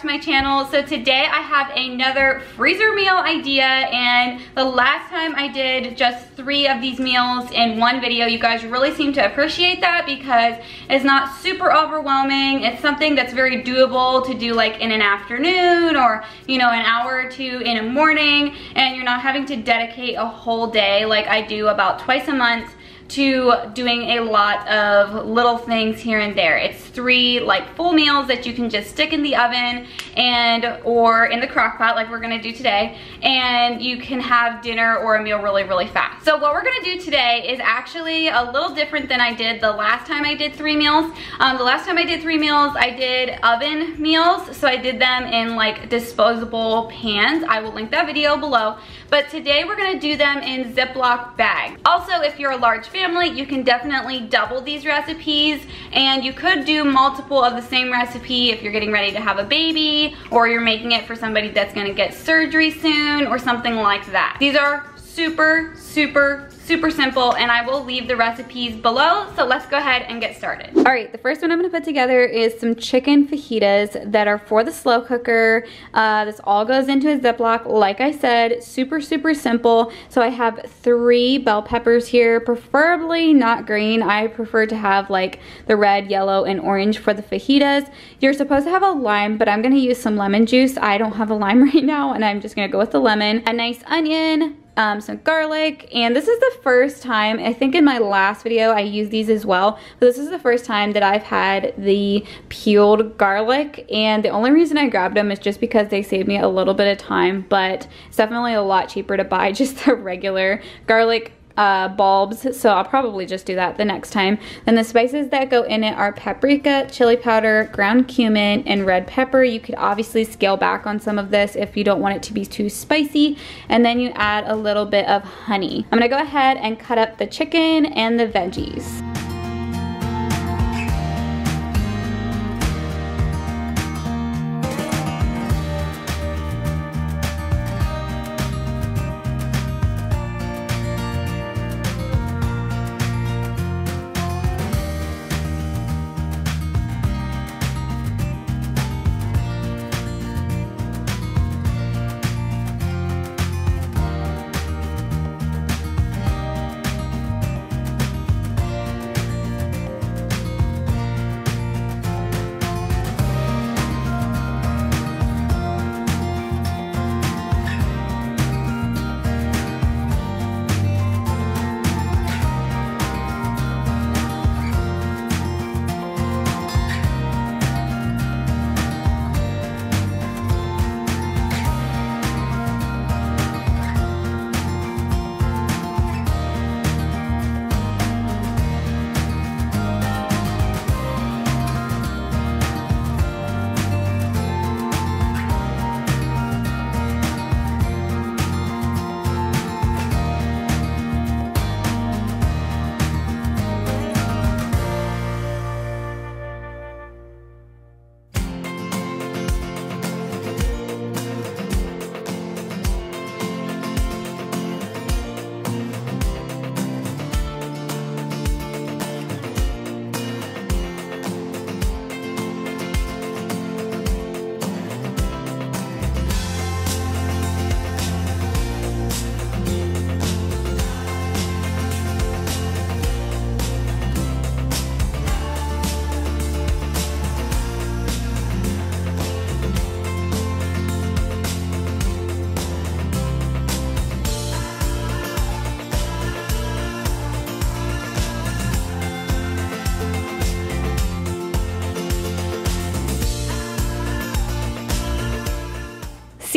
to my channel. So today I have another freezer meal idea and the last time I did just three of these meals in one video, you guys really seem to appreciate that because it's not super overwhelming. It's something that's very doable to do like in an afternoon or, you know, an hour or two in a morning and you're not having to dedicate a whole day like I do about twice a month to doing a lot of little things here and there. It's three like full meals that you can just stick in the oven and or in the crock pot like we're gonna do today and you can have dinner or a meal really really fast. So what we're gonna do today is actually a little different than I did the last time I did three meals. Um, the last time I did three meals I did oven meals so I did them in like disposable pans. I will link that video below but today we're gonna do them in Ziploc bags. Also if you're a large family you can definitely double these recipes and you could do multiple of the same recipe if you're getting ready to have a baby or you're making it for somebody that's gonna get surgery soon or something like that. These are super, super, super simple and I will leave the recipes below. So let's go ahead and get started. All right, the first one I'm gonna put together is some chicken fajitas that are for the slow cooker. Uh, this all goes into a Ziploc. Like I said, super, super simple. So I have three bell peppers here, preferably not green. I prefer to have like the red, yellow, and orange for the fajitas. You're supposed to have a lime, but I'm gonna use some lemon juice. I don't have a lime right now and I'm just gonna go with the lemon. A nice onion, um, some garlic, and this is the first time, I think in my last video I used these as well, but this is the first time that I've had the peeled garlic, and the only reason I grabbed them is just because they saved me a little bit of time, but it's definitely a lot cheaper to buy just the regular garlic uh, bulbs, so I'll probably just do that the next time. Then the spices that go in it are paprika, chili powder, ground cumin, and red pepper. You could obviously scale back on some of this if you don't want it to be too spicy. And then you add a little bit of honey. I'm gonna go ahead and cut up the chicken and the veggies.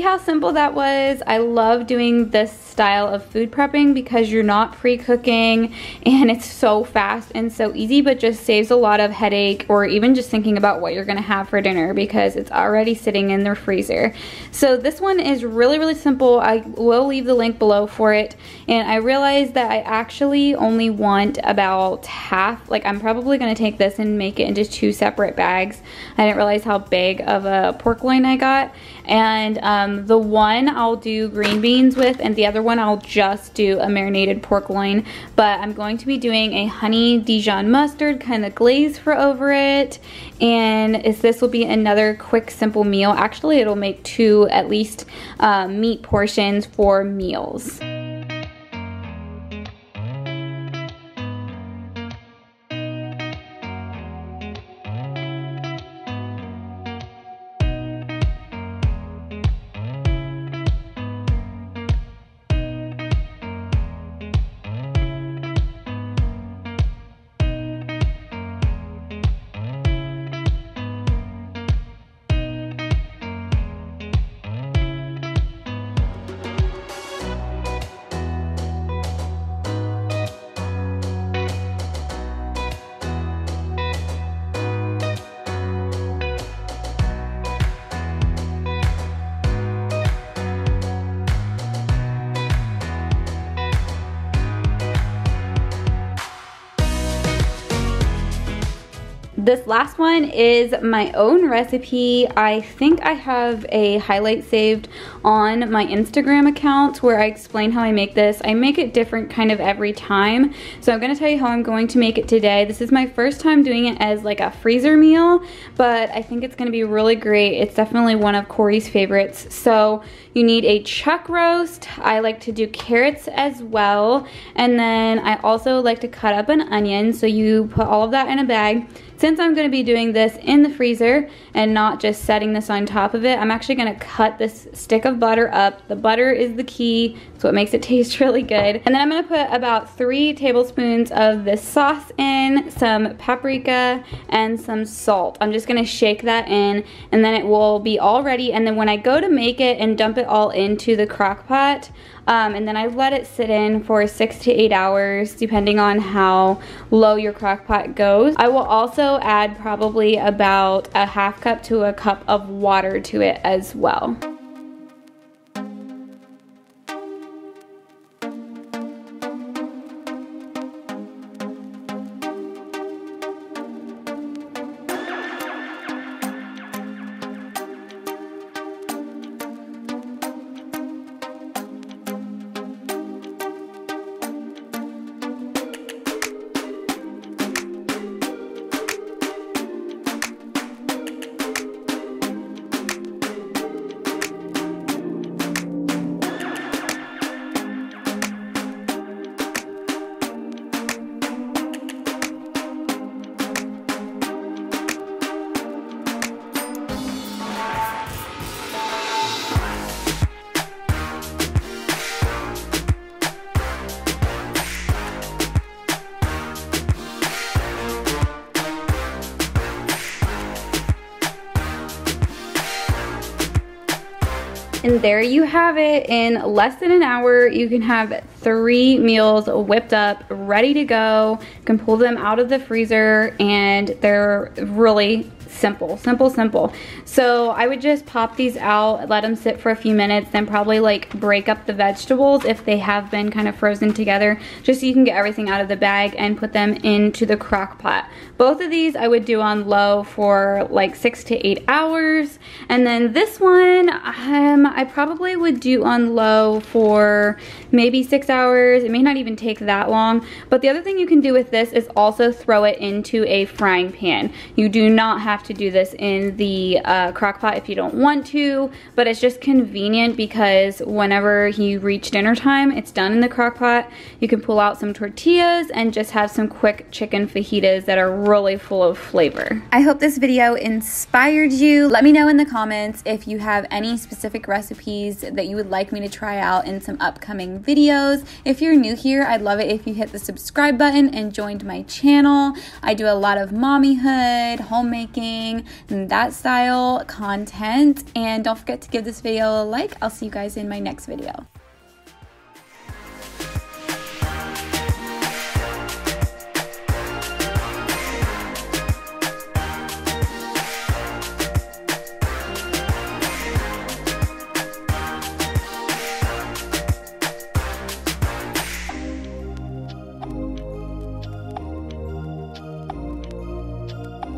How simple that was? I love doing this style of food prepping because you're not pre-cooking and it's so fast and so easy but just saves a lot of headache or even just thinking about what you're gonna have for dinner because it's already sitting in the freezer. So this one is really really simple. I will leave the link below for it and I realized that I actually only want about half like I'm probably gonna take this and make it into two separate bags. I didn't realize how big of a pork loin I got and um, the one I'll do green beans with and the other one one I'll just do a marinated pork loin, but I'm going to be doing a honey Dijon mustard kind of glaze for over it. And is this will be another quick, simple meal. Actually, it'll make two at least uh, meat portions for meals. This last one is my own recipe. I think I have a highlight saved on my Instagram account where I explain how I make this. I make it different kind of every time. So I'm gonna tell you how I'm going to make it today. This is my first time doing it as like a freezer meal, but I think it's gonna be really great. It's definitely one of Corey's favorites. So you need a chuck roast. I like to do carrots as well. And then I also like to cut up an onion. So you put all of that in a bag since I'm gonna be doing this in the freezer and not just setting this on top of it, I'm actually gonna cut this stick of butter up. The butter is the key, it's what makes it taste really good. And then I'm gonna put about three tablespoons of this sauce in, some paprika, and some salt. I'm just gonna shake that in and then it will be all ready. And then when I go to make it and dump it all into the crock pot, um, and then I let it sit in for six to eight hours depending on how low your crock pot goes. I will also add probably about a half cup to a cup of water to it as well. There you have it. In less than an hour, you can have three meals whipped up, ready to go. You can pull them out of the freezer and they're really simple, simple, simple. So I would just pop these out, let them sit for a few minutes, then probably like break up the vegetables if they have been kind of frozen together, just so you can get everything out of the bag and put them into the crock pot. Both of these I would do on low for like six to eight hours. And then this one, um, I probably would do on low for maybe six hours. It may not even take that long. But the other thing you can do with this is also throw it into a frying pan. You do not have to do this in the uh, crock pot if you don't want to, but it's just convenient because whenever you reach dinner time, it's done in the crock pot. You can pull out some tortillas and just have some quick chicken fajitas that are really full of flavor. I hope this video inspired you. Let me know in the comments if you have any specific recipes that you would like me to try out in some upcoming videos. If you're new here, I'd love it if you hit the subscribe button and joined my channel. I do a lot of mommyhood, homemaking, that style content. And don't forget to give this video a like. I'll see you guys in my next video.